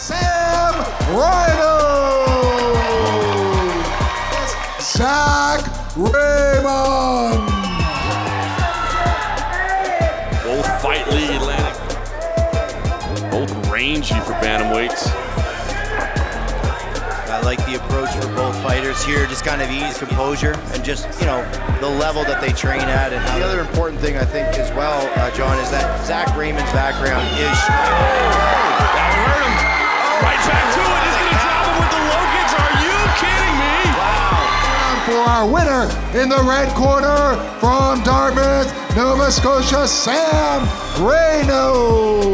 Sam Reyno. Zack Raymond. Both fight league Atlantic. Both rangy for bantamweights. I like the approach for both fighters here, just kind of ease, composure, and just, you know, the level that they train at. And the other important thing, I think, as well, uh, John, is that Zack Raymond's background is For our winner in the red corner from Dartmouth, Nova Scotia, Sam Reyno.